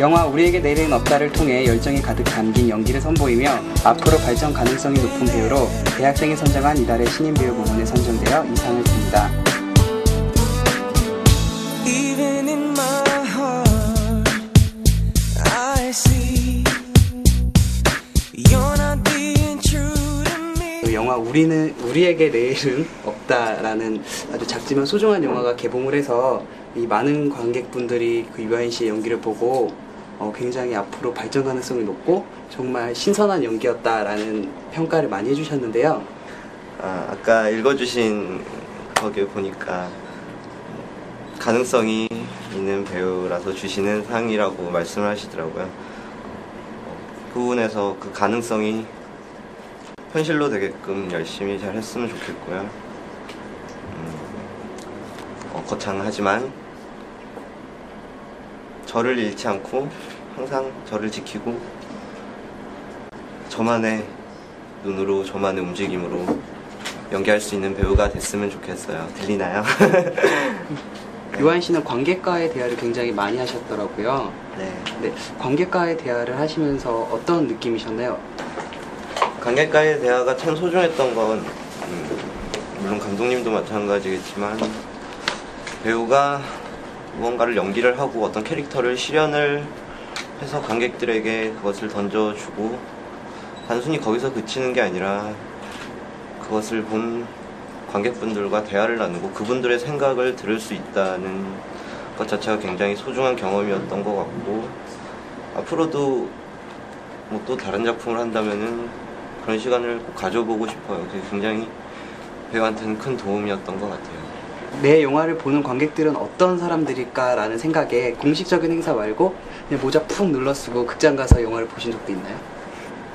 영화 우리에게 내일은 없다를 통해 열정이 가득 담긴 연기를 선보이며 앞으로 발전 가능성이 높은 배우로 대학생이 선정한 이달의 신인 배우 부문에 선정되어 이 상을 줍니다. Even in my heart, I see you're not being true to me. 그 영화 우리는 우리에게 내일은 없다라는 아주 작지만 소중한 영화가 개봉을 해서 이 많은 관객분들이 그 유아인 씨의 연기를 보고 어, 굉장히 앞으로 발전 가능성이 높고 정말 신선한 연기였다라는 평가를 많이 해주셨는데요. 아, 아까 읽어주신 거기 보니까 가능성이 있는 배우라서 주시는 상이라고 말씀을 하시더라고요. 그 부분에서 그 가능성이 현실로 되게끔 열심히 잘 했으면 좋겠고요. 음, 어, 거창하지만 저를 잃지 않고 항상 저를 지키고 저만의 눈으로 저만의 움직임으로 연기할 수 있는 배우가 됐으면 좋겠어요. 들리나요? 유아인 씨는 관객과의 대화를 굉장히 많이 하셨더라고요. 네. 네, 관객과의 대화를 하시면서 어떤 느낌이셨나요? 관객과의 대화가 참 소중했던 건 음, 물론 감독님도 마찬가지겠지만 배우가 무언가를 연기를 하고 어떤 캐릭터를 실현을 해서 관객들에게 그것을 던져주고 단순히 거기서 그치는 게 아니라 그것을 본 관객분들과 대화를 나누고 그분들의 생각을 들을 수 있다는 것 자체가 굉장히 소중한 경험이었던 것 같고 앞으로도 뭐 또 다른 작품을 한다면은 그런 시간을 꼭 가져보고 싶어요. 굉장히 배우한테는 큰 도움이었던 것 같아요. 내 영화를 보는 관객들은 어떤 사람들일까라는 생각에 공식적인 행사 말고 그냥 모자 푹 눌러 쓰고 극장 가서 영화를 보신 적도 있나요?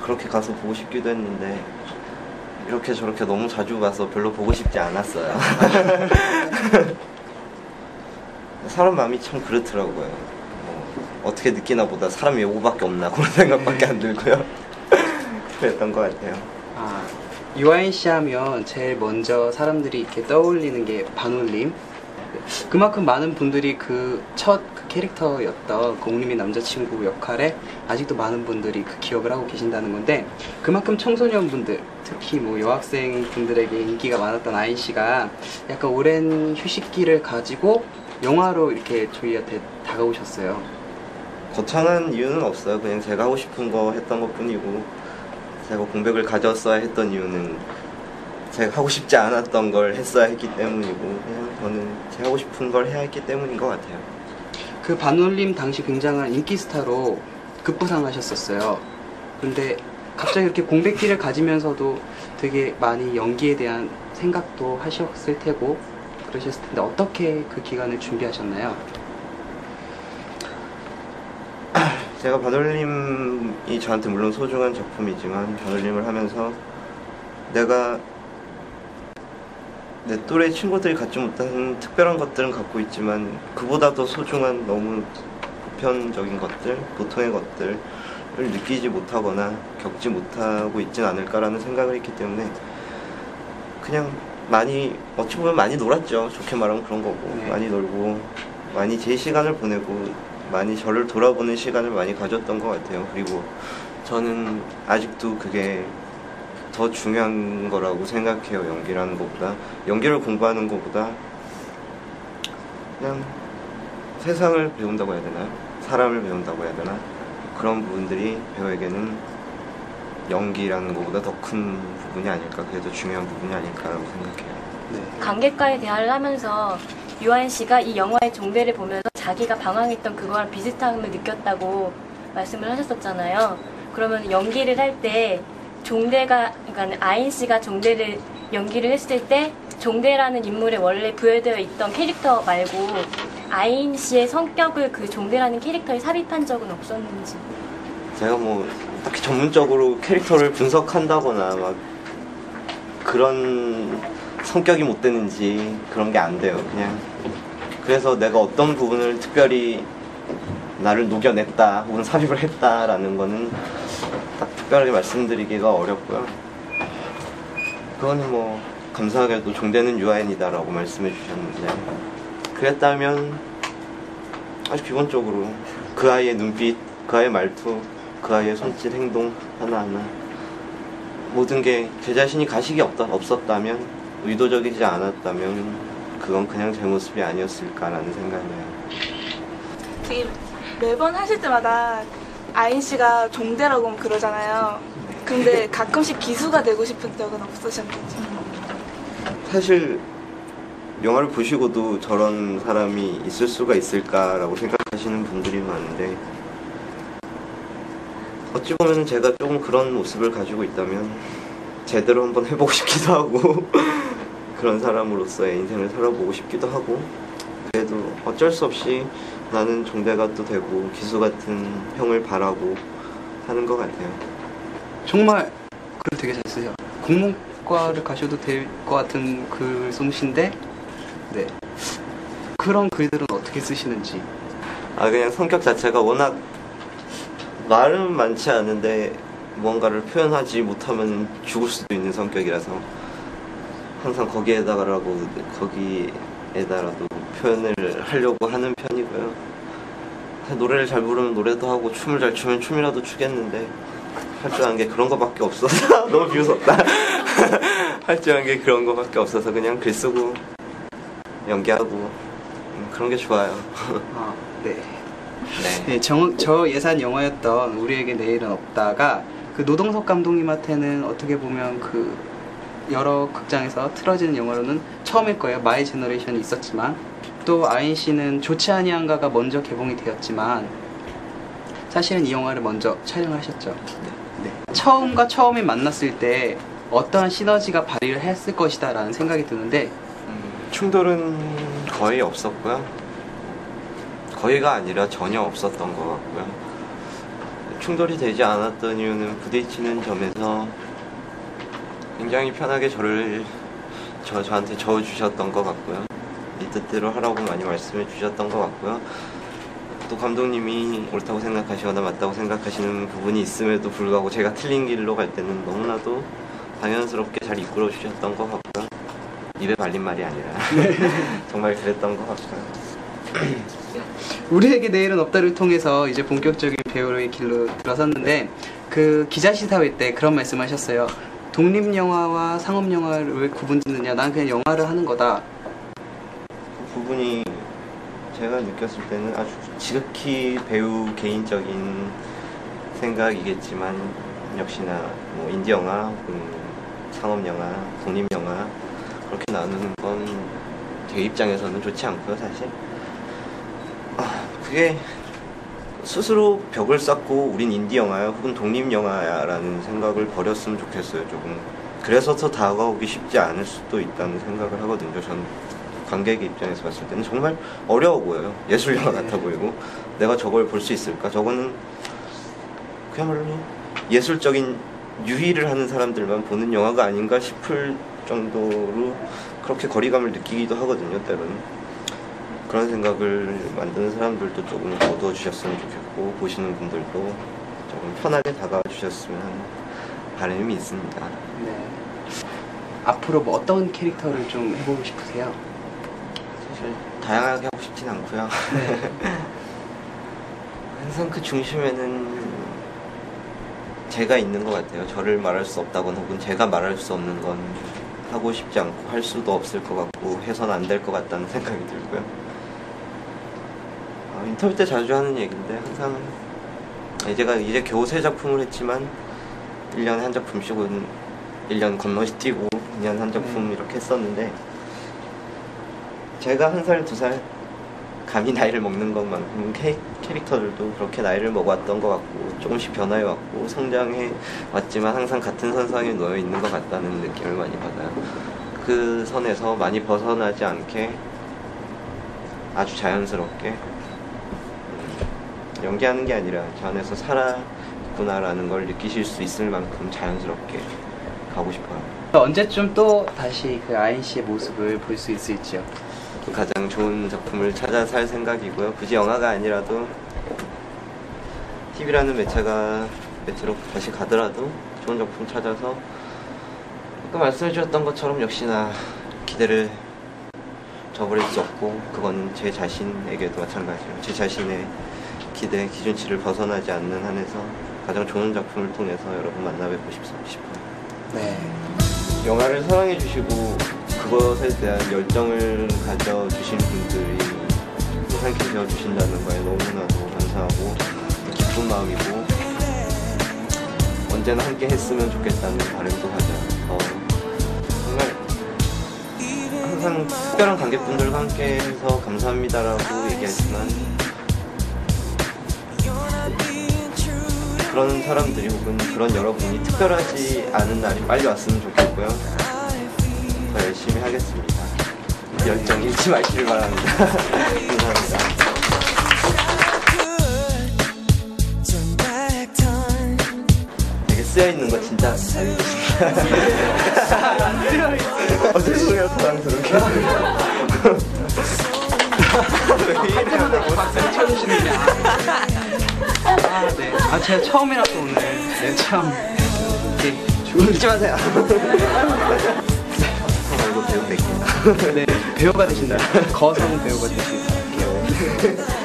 그렇게 가서 보고 싶기도 했는데 이렇게 저렇게 너무 자주 가서 별로 보고 싶지 않았어요. 사람 마음이 참 그렇더라고요. 뭐 어떻게 느끼나 보다 사람이 요거밖에 없나 그런 생각밖에 안 들고요. 그랬던 것 같아요. 아, 유아인 씨 하면 제일 먼저 사람들이 이렇게 떠올리는 게 반올림. 그만큼 많은 분들이 그 첫그 캐릭터였던 공림의 남자친구 역할에 아직도 많은 분들이 그 기억을 하고 계신다는 건데 그만큼 청소년분들 특히 뭐 여학생 분들에게 인기가 많았던 아인 씨가 약간 오랜 휴식기를 가지고 영화로 이렇게 저희한테 다가오셨어요. 거창한 이유는 없어요. 그냥 제가 하고 싶은 거 했던 것 뿐이고 제가 공백을 가졌어야 했던 이유는 제가 하고 싶지 않았던 걸 했어야 했기 때문이고 그냥 저는 제가 하고 싶은 걸 해야 했기 때문인 것 같아요. 그 반올림 당시 굉장한 인기 스타로 급부상하셨었어요. 근데 갑자기 이렇게 공백기를 가지면서도 되게 많이 연기에 대한 생각도 하셨을 테고 그러셨을 텐데 어떻게 그 기간을 준비하셨나요? 제가 반올림이 저한테 물론 소중한 작품이지만 반올림을 하면서 내가 내 또래 친구들이 갖지 못한 특별한 것들은 갖고 있지만 그보다 더 소중한 너무 보편적인 것들, 보통의 것들을 느끼지 못하거나 겪지 못하고 있진 않을까라는 생각을 했기 때문에 그냥 많이 어찌 보면 많이 놀았죠. 좋게 말하면 그런 거고 네. 많이 놀고 많이 제 시간을 보내고 많이 저를 돌아보는 시간을 많이 가졌던 것 같아요. 그리고 저는 아직도 그게 더 중요한 거라고 생각해요. 연기라는 것보다 연기를 공부하는 것보다 그냥 세상을 배운다고 해야 되나 사람을 배운다고 해야 되나 그런 부분들이 배우에게는 연기라는 것보다 더 큰 부분이 아닐까 그게 더 중요한 부분이 아닐까라고 생각해요. 네. 관객과의 대화를 하면서 유아인 씨가 이 영화의 종대를 보면서 자기가 방황했던 그거랑 비슷함을 느꼈다고 말씀을 하셨었잖아요. 그러면 연기를 할 때 종대가 그러니까 아인 씨가 종대를 연기를 했을 때 종대라는 인물에 원래 부여되어 있던 캐릭터 말고 아인 씨의 성격을 그 종대라는 캐릭터에 삽입한 적은 없었는지. 제가 뭐 딱히 전문적으로 캐릭터를 분석한다거나 막 그런 성격이 못 되는지 그런 게 안 돼요. 그냥 그래서 내가 어떤 부분을 특별히 나를 녹여냈다 혹은 삽입을 했다라는 거는 딱 특별하게 말씀드리기가 어렵고요. 그건 뭐 감사하게도 종대는 유아인이다라고 말씀해 주셨는데 그랬다면 아주 기본적으로 그 아이의 눈빛, 그 아이의 말투, 그 아이의 손짓, 행동 하나하나 모든 게 제 자신이 가식이 없다, 없었다면 의도적이지 않았다면 그건 그냥 제 모습이 아니었을까라는 생각이에요. 되게 매번 하실 때마다 아인 씨가 종대라고 그러잖아요. 근데 가끔씩 기수가 되고 싶은 적은 없으셨는지. 사실 영화를 보시고도 저런 사람이 있을 수가 있을까라고 생각하시는 분들이 많은데 어찌 보면 제가 조금 그런 모습을 가지고 있다면 제대로 한번 해보고 싶기도 하고 그런 사람으로서의 인생을 살아보고 싶기도 하고 그래도 어쩔 수 없이 나는 종대가 또 되고 기수 같은 형을 바라고 하는 것 같아요. 정말 글 되게 잘 쓰세요. 국문과를 가셔도 될 것 같은 글 솜씨인데, 네. 그런 글들은 어떻게 쓰시는지. 아 그냥 성격 자체가 워낙 말은 많지 않은데 뭔가를 표현하지 못하면 죽을 수도 있는 성격이라서 항상 거기에다가라고 거기에다라도 표현을 하려고 하는 편이고요. 노래를 잘 부르면 노래도 하고 춤을 잘 추면 춤이라도 추겠는데 할 줄 아는 게 그런 거밖에 없어서 너무 비웃었다. 할 줄 아는 게 그런 거밖에 없어서 그냥 글 쓰고 연기하고 음, 그런 게 좋아요. 아, 네. 네. 네, 정, 저 예산 영화였던 우리에게 내일은 없다가 그 노동석 감독님한테는 어떻게 보면 그 여러 극장에서 틀어지는 영화로는 처음일 거예요. My Generation이 있었지만 또 아인 씨는 좋지 아니한가가 먼저 개봉이 되었지만 사실은 이 영화를 먼저 촬영하셨죠. 네. 처음과 처음에 만났을 때 어떠한 시너지가 발휘를 했을 것이다 라는 생각이 드는데 음, 충돌은 거의 없었고요. 거의가 아니라 전혀 없었던 것 같고요. 충돌이 되지 않았던 이유는 부딪히는 점에서 굉장히 편하게 저를 저 저한테 저어 주셨던 것 같고요. 이 뜻대로 하라고 많이 말씀해 주셨던 것 같고요. 또 감독님이 옳다고 생각하시거나 맞다고 생각하시는 부분이 있음에도 불구하고 제가 틀린 길로 갈 때는 너무나도 당연스럽게 잘 이끌어 주셨던 것 같고요. 입에 발린 말이 아니라 정말 그랬던 것 같고요. 우리에게 내일은 없다를 통해서 이제 본격적인 배우의 길로 들어섰는데 그 기자 시사회 때 그런 말씀하셨어요. 독립 영화와 상업 영화를 왜 구분짓느냐? 난 그냥 영화를 하는 거다. 그 부분이 제가 느꼈을 때는 아주 지극히 배우 개인적인 생각이겠지만 역시나 뭐 인디 영화 혹은 상업 영화, 독립 영화 그렇게 나누는 건 제 입장에서는 좋지 않고요, 사실. 아, 그게 스스로 벽을 쌓고 우린 인디 영화야 혹은 독립 영화야라는 생각을 버렸으면 좋겠어요, 조금. 그래서 더 다가오기 쉽지 않을 수도 있다는 생각을 하거든요, 저는. 관객의 입장에서 봤을 때는 정말 어려워 보여요. 예술 영화 같아 보이고 내가 저걸 볼 수 있을까? 저거는 그야말로 예술적인 유희를 하는 사람들만 보는 영화가 아닌가 싶을 정도로 그렇게 거리감을 느끼기도 하거든요, 때로는. 그런 생각을 만드는 사람들도 조금 거두어 주셨으면 좋겠고 보시는 분들도 조금 편하게 다가와 주셨으면 하는 바람이 있습니다. 네. 앞으로 뭐 어떤 캐릭터를 좀 해보고 싶으세요? 사실 다양하게 하고 싶진 않고요. 항상 그 중심에는 제가 있는 것 같아요. 저를 말할 수 없다거나 혹은 제가 말할 수 없는 건 하고 싶지 않고 할 수도 없을 것 같고 해선 안 될 것 같다는 생각이 들고요. 어, 인터뷰 때 자주 하는 얘기인데 항상 제가 이제 겨우 세 작품을 했지만 1년에 한 작품씩 1년 건너시 뛰고 2년 한 작품 이렇게 했었는데 제가 한 살, 두 살 감히 나이를 먹는 것만큼 캐, 캐릭터들도 그렇게 나이를 먹어왔던 것 같고 조금씩 변화해왔고 성장해 왔지만 항상 같은 선상에 놓여 있는 것 같다는 느낌을 많이 받아요. 그 선에서 많이 벗어나지 않게 아주 자연스럽게 음, 연기하는 게 아니라 저 안에서 살아있구나라는 걸 느끼실 수 있을 만큼 자연스럽게 가고 싶어요. 언제쯤 또 다시 그 아인 씨의 모습을 볼 수 있을지요? 또 가장 좋은 작품을 찾아서 할 생각이고요. 굳이 영화가 아니라도 TV라는 매체가 매체로 다시 가더라도 좋은 작품 찾아서 아까 말씀해 주셨던 것처럼 역시나 기대를 저버릴 수 없고 그건 제 자신에게도 마찬가지로 제 자신의 기대 기준치를 벗어나지 않는 한에서 가장 좋은 작품을 통해서 여러분 만나뵙고 싶, 싶어요. 네. 영화를 사랑해 주시고 그것에 대한 열정을 가져 주신 분들이 항상 계셔 주신다는 거에 너무나도 감사하고 기쁜 마음이고 언제나 함께 했으면 좋겠다는 바람도 가져 어, 정말 항상 특별한 관객분들과 함께 해서 감사합니다라고 얘기하지만 그런 사람들이 혹은 그런 여러분이 특별하지 않은 날이 빨리 왔으면 좋겠고요. 더 열심히 하겠습니다. 열정 잃지 마시길 바랍니다. 감사합니다. 되게 쓰여 있는 거 진짜 잘 읽으십니다. 어, 죄송해요, 사랑스럽게. 박수를 쳐주시는데. 아, 네. 아, 제가 처음이라서 오늘. 네, 참. 좋은. 잊지 마세요. 말고 배우 뵙겠다. 네, 배우가 되신다. 거성 배우가 되시길 바랄게요.